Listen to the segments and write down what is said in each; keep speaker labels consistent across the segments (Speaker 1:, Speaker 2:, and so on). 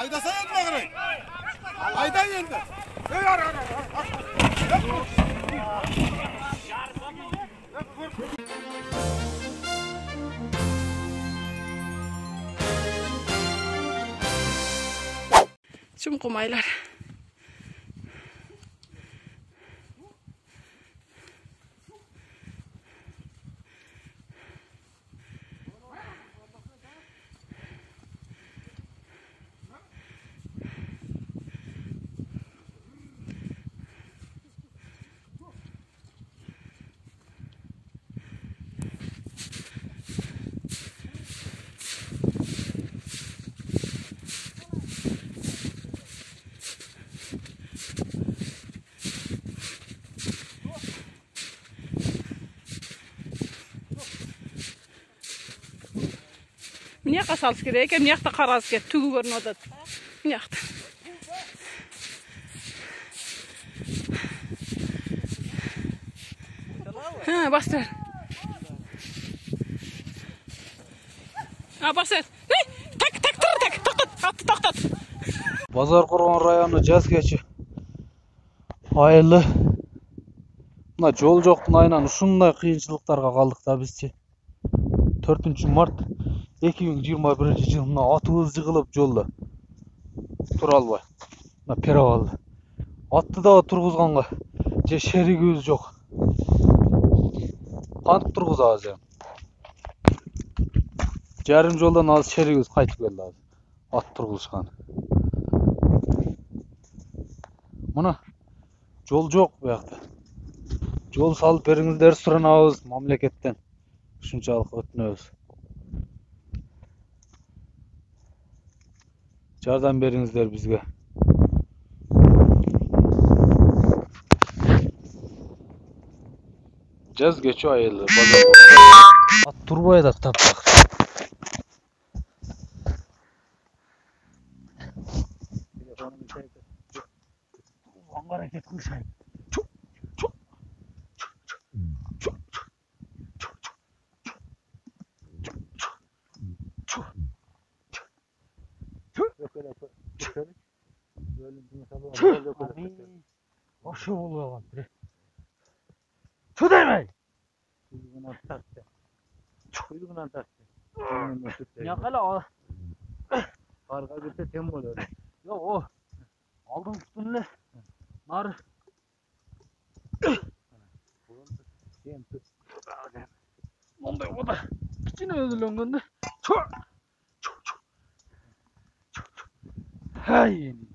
Speaker 1: Ayda sen etme kırık. Ayda geldi. Yürü yürü yürü.
Speaker 2: Çum kumaylar. Мына жаққа салыс керек екен, мына жақта қарасы келеді, түгі көрініп жатады. Мына жақта. Ha, bas ver. Ha, bas ver. Ne? Tak, tak, tak, tak, toqtat, atты, toqtat.
Speaker 3: базар қорған районы жаз кечи айылы мына жол жоктун айынан ушундай кыйынчылыктарга калдык да бизчи төртүнчү март эки миң жыйырма биринчи жылы мына атыбыз жыгылып жолдо тура албай мына перевалда атты дагы тургузганга же шеригибиз жок кантип тургузабыз эми жарым жолдон азыр шеригибиз кайтып келди азыр ат тургузушкан мына жол жок биякта жол салып бериңиздер суранабыз мамлекеттен Çardan berinizler bizge. Cez geçiyor ayıldı. At turboya da tak tak. Ankara gitmiş ayı. Böyle bir hesabı Tüh! Abi. Boşum oluyor lan direkt. Tüh demeyin! Kuyruğuna taktı. Kuyruğuna taktı. Yakala o. Karga gitse tem olur. Yo o. Aldım tutunlu. Nar. Tem
Speaker 4: tut. Onda o da. Kiçin öldü longundu. Çok. Çok çok. Çok çok. Hay yeni.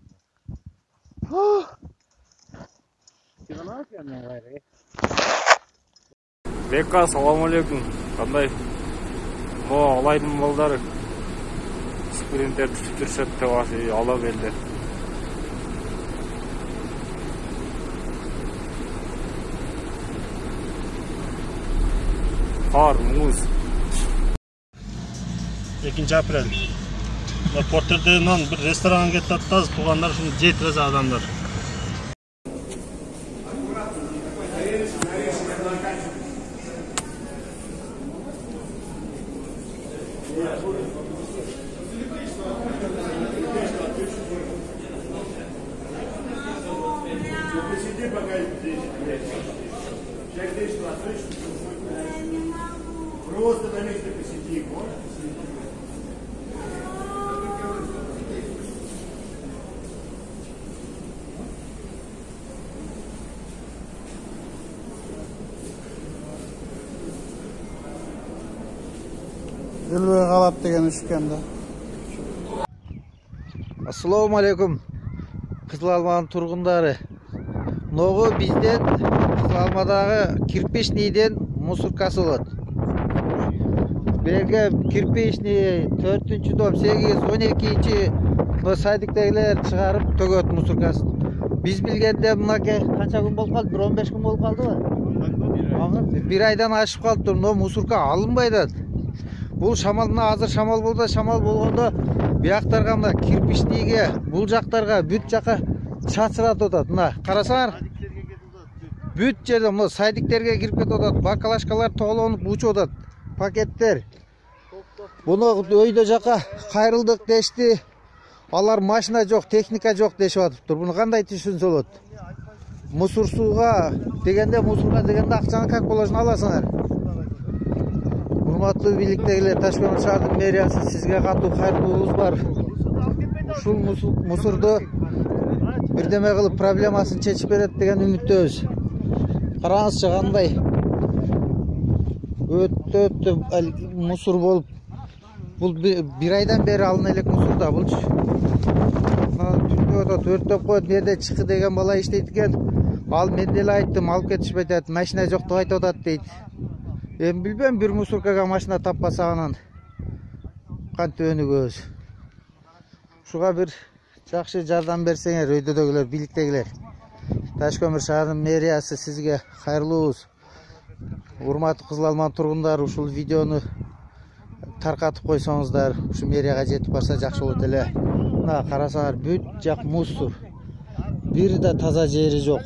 Speaker 5: Бека саламу алейкум кандай могу алайдын балдары спринтер түшүп жүрүшөт деп ала келди кар муз
Speaker 6: экинчи апрель. Портерден бир ресторанга кетип атабыз туугандар ушуну жейт эле адамдар
Speaker 1: Просто на месте посиди, вот.
Speaker 7: Өлбөй калат деген үшкөн да
Speaker 3: ассалауму алейкум кызыл алманын тургундары могу бизден кызыл алмадагы кирпичныйден мусоркасы болот берге кирпичный төртүнчү дом сегиз он экинчи мына садиктегилер чыгарып төгөт мусоркасын биз билгенде мынакей канча күн болуп калды бир он беш күн болуп калдыбы бир айдан ашып калыптыр мына мусорка алынбай атат бул шамал мына азыр шамал болду шамал болгондо бияктарга мына кирпичныйге бул жактарга бүт жака чачыратып атат мына карасаңар бүт жерде мына садиктерге кирип кетип атат баклажкалар тоолонуп учуп атат пакеттер. Буну өйдө жака кайрылдык дешти алар машина жок техника жок дешип атыптыр. Буну кандай түшүнсө болот мусор сууга дегенде мусорго дегенде акчаны как положено аласыңар? Урматтуу бийликтегилер таш көмүр мэриясы сизге катуу кайрылуубуз бар ушул мусорду бирдеме кылып проблемасын чечип берет деген үмүттөбүз караңызчы кандай өтө өтө мусор болуп бул би- бир айдан бери алына элек мусор да булчу түндөп атат өрттөп коет чыкы деген бала иштейт экен ал мен деле айттым алып кетишпейт атат машина жок деп айтып атат дейт эми билбейм бир мусоркага машина таппасак анан кантип өнүгөбүз ушуга бир жакшы жардам берсеңер өйдөдөгүлөр бийликтегилер таш көмүр шаарынын мэриясы сизге кайрылуубуз урматтуу кызыл алман тургундары ушул видеону таркатып койсоңуздар ушу мэрияга жетип барса жакшы болот эле мына карасаңар бүт жак мусор. Бир да таза жок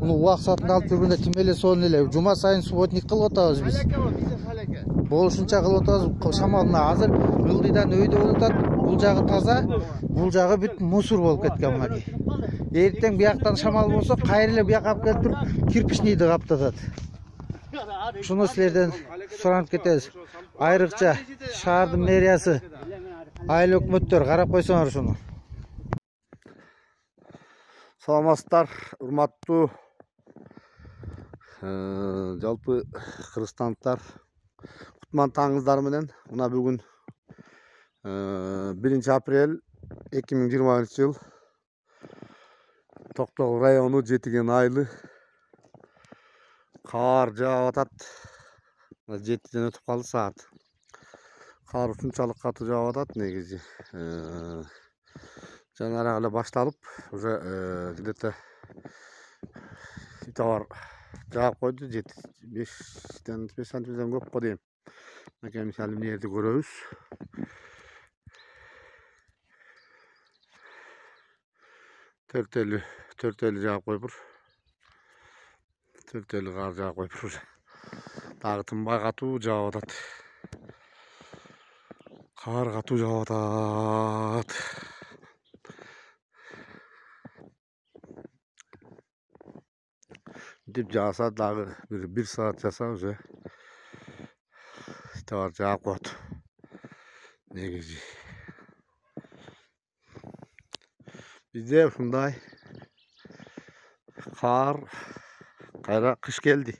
Speaker 3: муну убак саатында алып жүргөндө тим эле сонун эле жума сайын субботник кылып атабыз биз болушунча кылып атабыз шамал мына азыр ылдыйдан өйдө болуп атат бул жагы таза бул жагы бүт мусор болуп кеткен мынакей эртең бияктан шамал болсо кайра эле бияка алып келип туруп кирпичныйды каптатат ушуну силерден суранып кетебиз айрыкча шаардын мэриясы айыл өкмөттөр карап койсоңор ушуну
Speaker 7: саламатсыздар урматтуу жалпы кыргызстандыктар кутман таңыңыздар менен мына бүгүн биринчи апрель эки миң жыйырма биринчи жыл токтогул району жетиген айылы каар жаап атат. Жетиден өтүп калды саат. Каар ушунчалык катуу жаап атат негизи эле башталып уже где то итабар жаап койду жети бештен беш сантиметрден көп го дейм мынакей мисалы эмне жерди көрөбүз төртөөлү төртөөлү жаап койпур төртөөлү каар жаап койпур уже дагы тынбай катуу жаап атат каар катуу жаап атат мынтип жааса дагы бир бир саат жаса уже итабар жаап коет негизи бизде ушундай каар кайра кыш келди